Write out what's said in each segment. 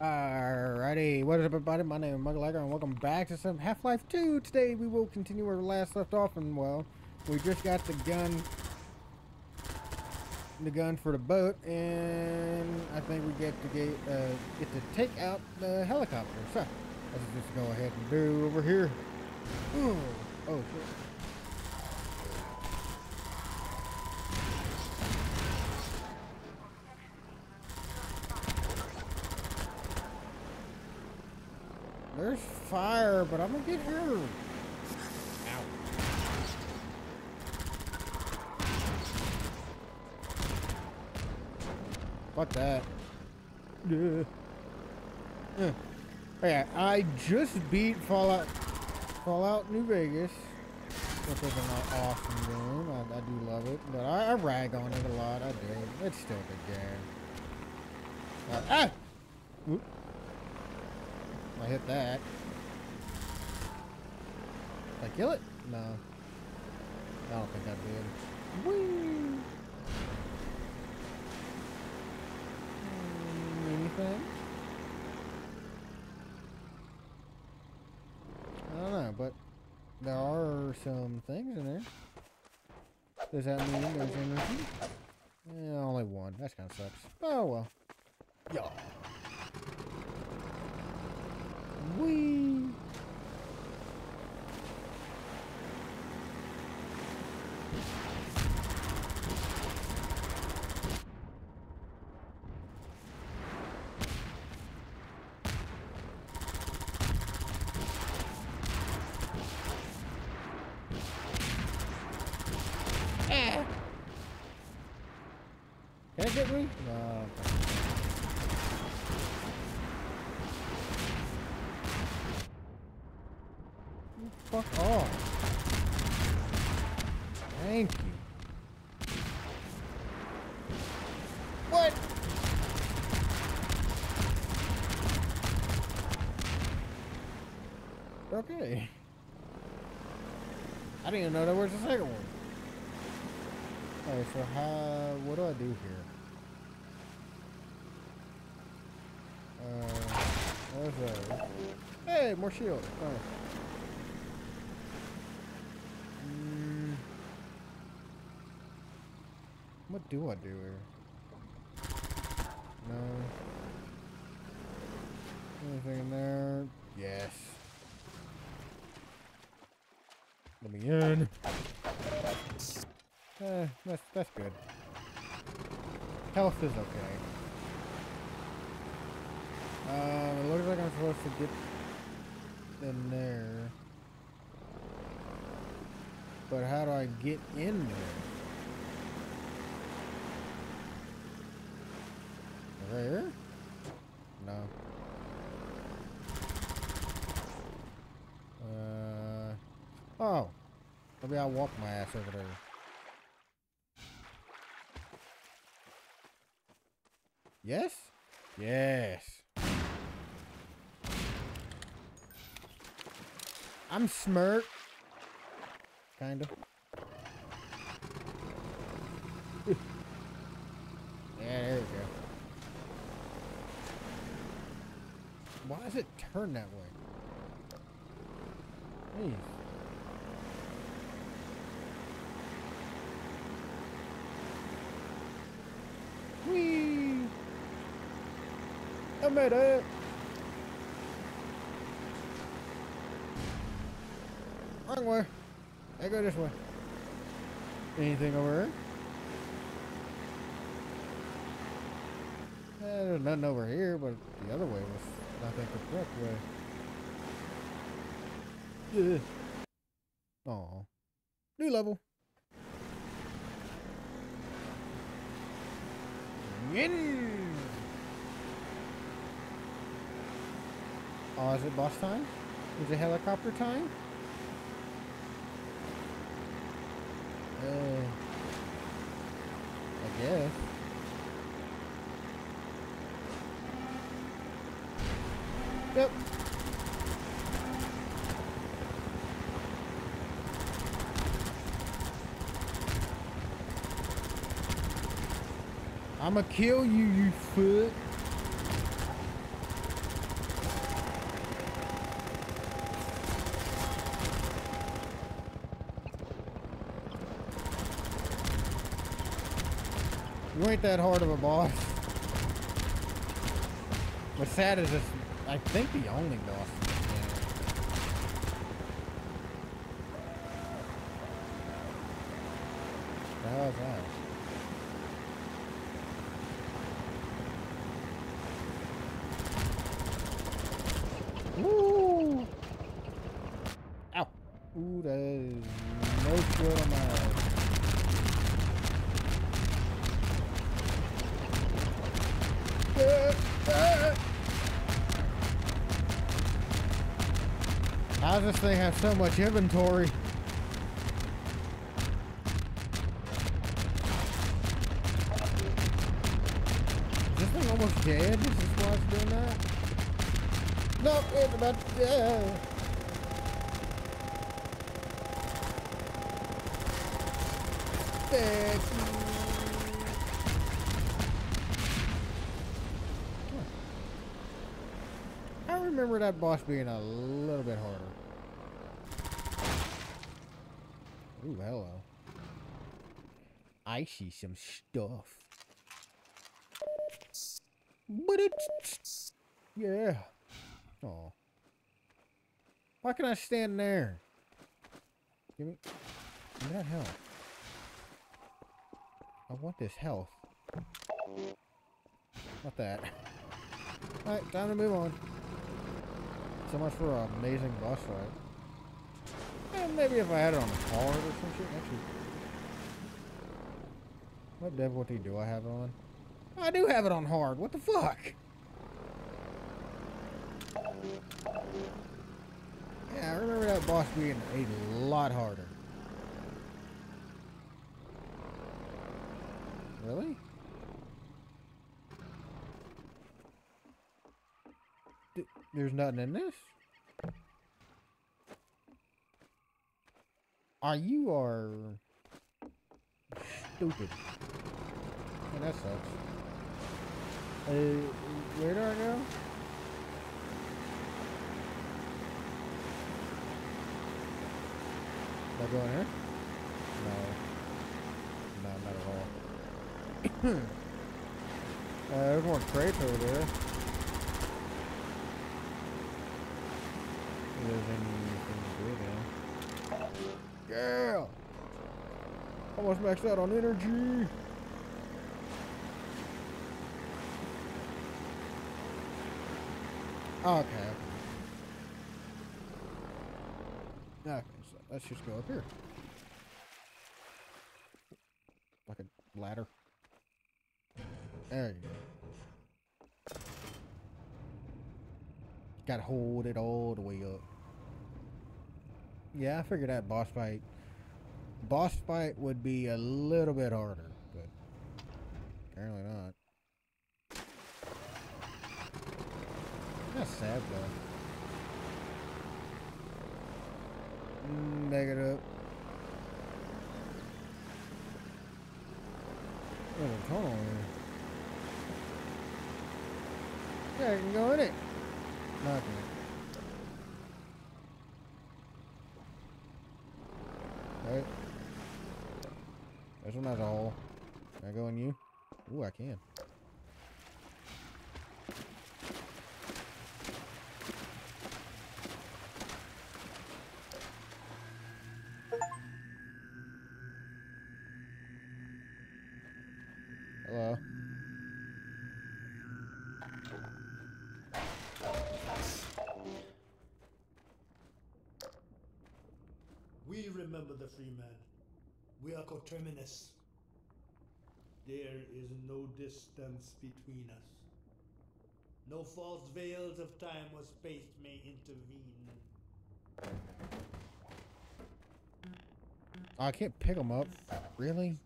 Alrighty, what is up everybody? My name is Egger and welcome back to some Half-Life 2. Today we will continue where we last left off and well, we just got the gun the gun for the boat and I think we get to get, uh, get to take out the helicopter. So, let's just go ahead and do over here. Ooh. Oh shit. There's fire, but I'm gonna get here. Ow. Fuck that. Yeah. Yeah. Yeah, I just beat Fallout Fallout New Vegas, which is an awesome game. I, I do love it, but I, I, rag on it a lot. I do. It's still a good game. Uh, ah! Oop. I hit that. Did I kill it? No. I don't think I did. Whee! Anything? I don't know, but there are some things in there. Does that mean there's energy? Yeah, only one. That kind of sucks. Oh well. Yeah. Whee! Eh. Get me? No. Fuck off. Thank you. What? Okay. I didn't even know there was a second one. Alright, so how, what do I do here? Uh, Hey, more shield. Oh. Mm. What do I do here? No. Anything in there? Yes. Let me in. Eh, that's that's good. Health is okay. Um, it looks like I'm supposed to get in there. But how do I get in there? There? No. Uh. Oh. Maybe I'll walk my ass over there. Yes? Yes. I'm smirk. Kind of. yeah, there we go. Why does it turn that way? Jeez. Whee! I made it! Wrong way. I go this way. Anything over here? Eh, there's nothing over here, but the other way was, I think, the correct way. Yeah. Aw. New level. Yin! Oh, is it boss time? Is it helicopter time? Uh, I guess. Yep. I'ma kill you, you fuck. Ain't that hard of a boss. What's sad is this, I think the only boss. is that? Woo! Ow! Ooh, that is no good on my this thing have so much inventory? Is this thing almost dead? Is this why it's doing that? Nope, it's about to die. I remember that boss being a little bit harder. Ooh, hello. I see some stuff. But it's... Yeah. Oh. Why can I stand there? Give me... Give me that health. I want this health. Not that. Alright, time to move on. So much for an amazing boss fight. Eh, maybe if I had it on hard or some shit. Actually, what difficulty do I have it on? I do have it on hard. What the fuck? Yeah, I remember that boss being a lot harder. Really? Th- There's nothing in this? Are you are stupid? And that sucks. Uh, where do I go? Do I go in here? No. No, not at all. uh, there's more crates over there. There's anything good there. Yeah! Almost maxed out on energy. Okay. Okay, so let's just go up here. Like a ladder. There you go. Gotta hold it all the way up. Yeah, I figured that boss fight. Boss fight would be a little bit harder, but apparently not. That's sad though. Back it up. Oh, There's a tunnel. Yeah, I can go in it. No, I can't. Right. This one has a hole. Can I go in you? Ooh, I can. Hello. We remember the Freeman. Coterminous. There is no distance between us. No false veils of time or space may intervene. Oh, I can't pick them up. Really?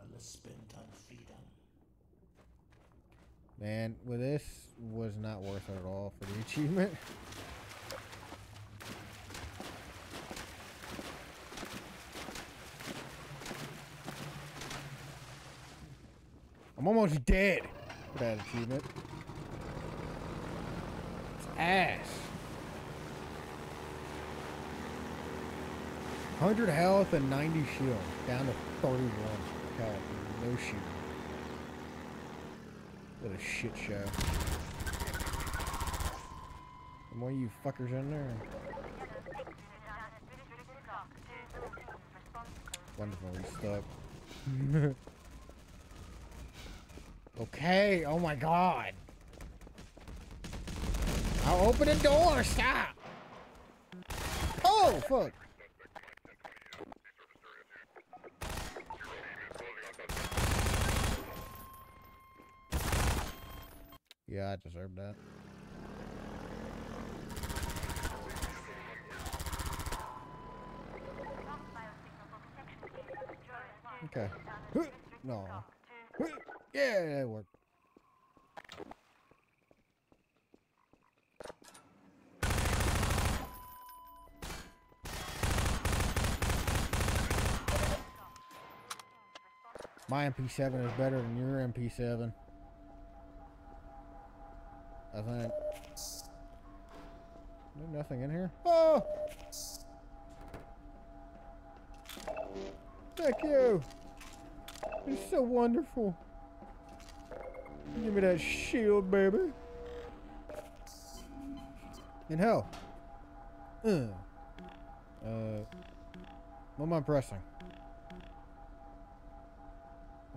Unless spent on freedom. Man, well, this was not worth it at all for the achievement. I'm almost dead that achievement. It's ass. 100 health and 90 shield. Down to 31. God, no shooting. What a shit show. One of you fuckers in there. Wonderful, stuck. okay, oh my god. I'll open the door, stop! Oh, fuck. Yeah, I deserved that. Okay. No. Yeah, it worked. My MP7 is better than your MP7. I think. There's nothing in here. Oh! Thank you! It's so wonderful. Give me that shield, baby. And hell. Uh. Uh. What am I pressing?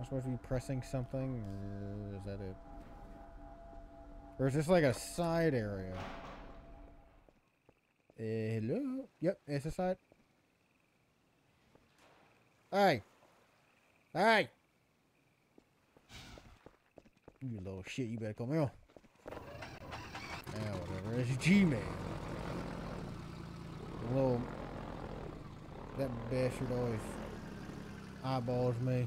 Am I supposed to be pressing something, or is that it? Or is this like a side area? Uh, hello? Yep, it's a side. Hey! Hey! You little shit, you better come here. Yeah, whatever. It's G-Man. Little... That bastard always eyeballs me.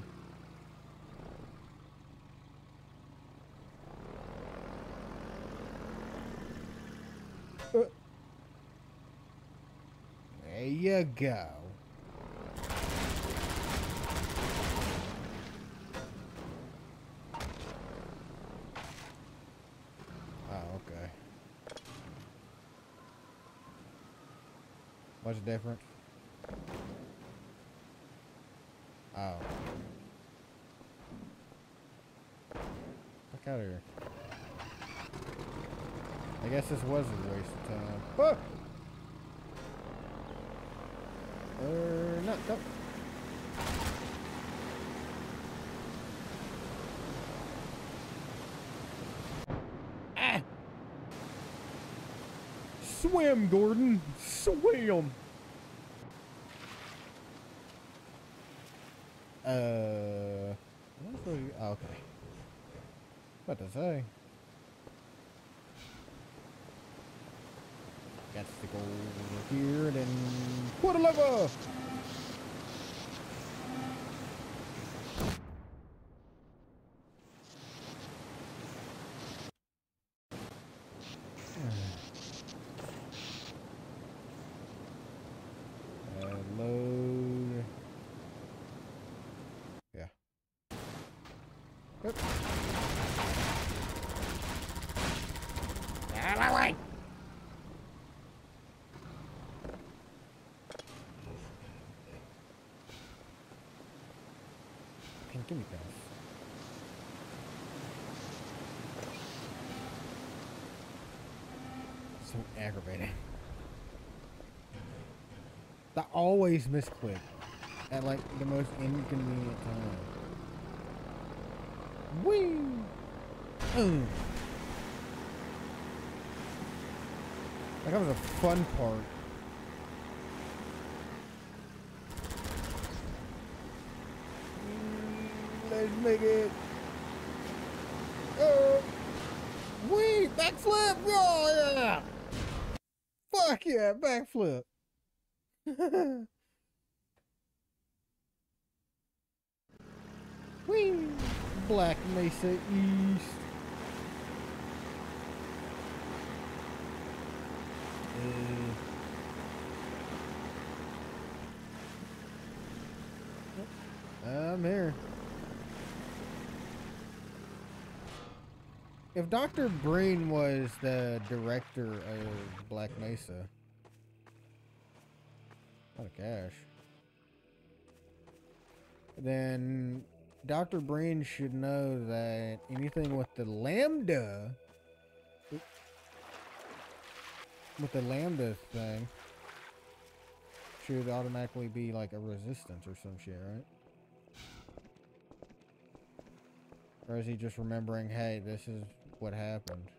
Uh. There you go. Oh, okay. What's the difference? Oh. Fuck out of here. I guess this was a waste of time. Ah! Uh, no, no. Ah! Swim, Gordon. Swim. Uh, the, oh, okay. What to say? Got to go over here then put a lever. Yep. Out of my way. Can give me that. So aggravating. I always misclick at like the most inconvenient time. Whee! Mm. That was a fun part. Let's make it. Oh, wee! Backflip! Oh yeah! Fuck yeah! Backflip! Whee! Black Mesa East. Uh, I'm here. If Dr. Breen was the director of Black Mesa, a lot of cash, then Dr. Breen should know that anything with the lambda, with the lambda thing, should automatically be like a resistance or some shit, right? Or is he just remembering, hey, this is what happened?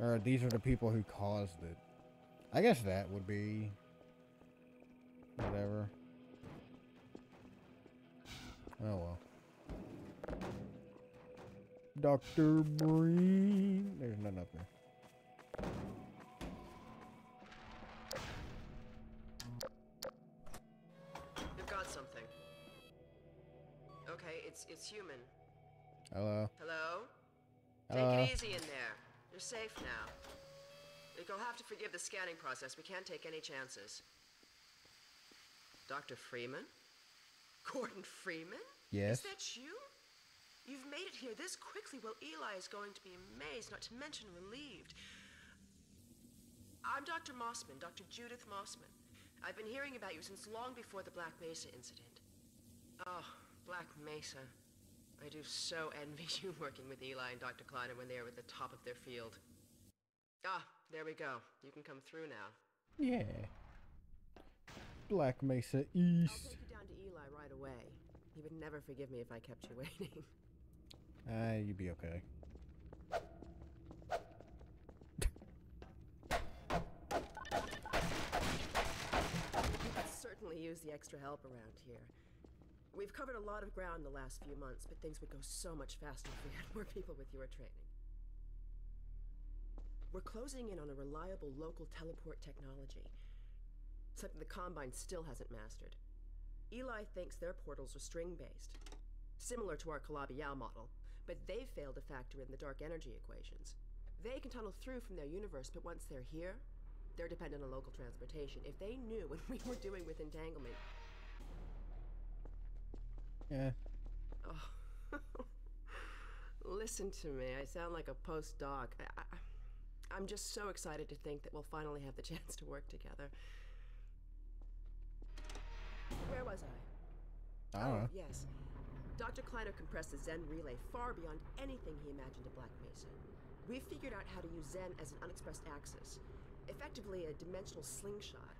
Or these are the people who caused it. I guess that would be whatever. Oh well. Dr. Breen. There's nothing up there. You've got something. Okay, it's it's human. Hello. Hello? Hello. Take it easy in there. You're safe now. You'll have to forgive the scanning process. We can't take any chances. Dr. Freeman? Gordon Freeman? Yes. Is that you? You've made it here this quickly. Well, Eli is going to be amazed, not to mention relieved. I'm Dr. Mossman, Dr. Judith Mossman. I've been hearing about you since long before the Black Mesa incident. Oh, Black Mesa. I do so envy you working with Eli and Dr. Kleiner when they are at the top of their field. Ah, there we go. You can come through now. Yeah. Black Mesa I'll East. Take you down to Eli right away. He would never forgive me if I kept you waiting. Ah, you'd be okay. You could certainly use the extra help around here. We've covered a lot of ground the last few months, but things would go so much faster if we had more people with your training. We're closing in on a reliable local teleport technology. Something the Combine still hasn't mastered. Eli thinks their portals are string-based, similar to our Calabi-Yau model, but they've failed to factor in the dark energy equations. They can tunnel through from their universe, but once they're here, they're dependent on local transportation. If they knew what we were doing with entanglement, Yeah. Oh. Listen to me. I sound like a postdoc. I, I, I'm just so excited to think that we'll finally have the chance to work together. Where was I? I don't oh, know. yes. Dr. Kleiner compressed the Xen relay far beyond anything he imagined at Black Mesa. We figured out how to use Xen as an unexpressed axis, effectively a dimensional slingshot.